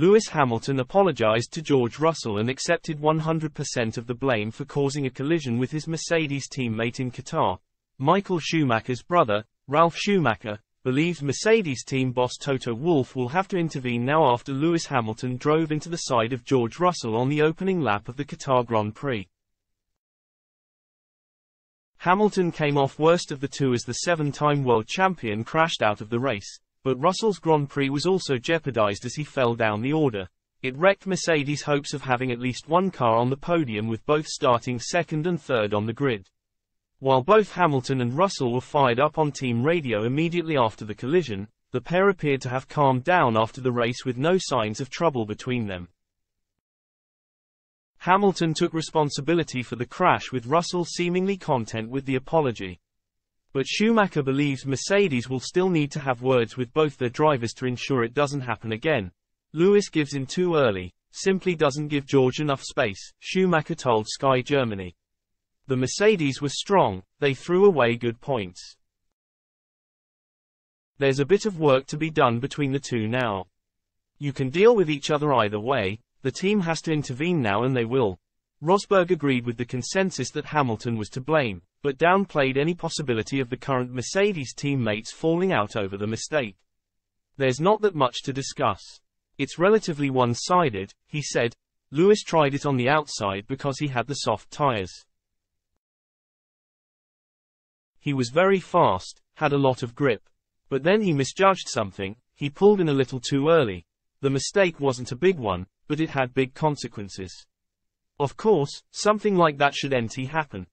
Lewis Hamilton apologized to George Russell and accepted 100% of the blame for causing a collision with his Mercedes teammate in Qatar. Michael Schumacher's brother, Ralf Schumacher, believes Mercedes team boss Toto Wolff will have to intervene now after Lewis Hamilton drove into the side of George Russell on the opening lap of the Qatar Grand Prix. Hamilton came off worst of the two as the seven-time world champion crashed out of the race, but Russell's Grand Prix was also jeopardized as he fell down the order. It wrecked Mercedes' hopes of having at least one car on the podium with both starting second and third on the grid. While both Hamilton and Russell were fired up on team radio immediately after the collision, the pair appeared to have calmed down after the race with no signs of trouble between them. Hamilton took responsibility for the crash with Russell seemingly content with the apology. But Schumacher believes Mercedes will still need to have words with both their drivers to ensure it doesn't happen again. Lewis gives in too early, simply doesn't give George enough space, Schumacher told Sky Germany. The Mercedes were strong, they threw away good points. There's a bit of work to be done between the two now. You can deal with each other either way, the team has to intervene now and they will. Rosberg agreed with the consensus that Hamilton was to blame, but downplayed any possibility of the current Mercedes teammates falling out over the mistake. There's not that much to discuss. It's relatively one-sided, he said. Lewis tried it on the outside because he had the soft tires. He was very fast, had a lot of grip. But then he misjudged something, he pulled in a little too early. The mistake wasn't a big one, but it had big consequences. Of course, something like that should NT happen.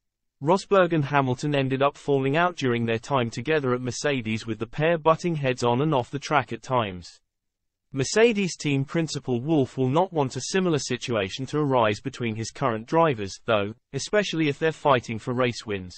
Rosberg and Hamilton ended up falling out during their time together at Mercedes with the pair butting heads on and off the track at times. Mercedes team principal Wolff will not want a similar situation to arise between his current drivers, though, especially if they're fighting for race wins.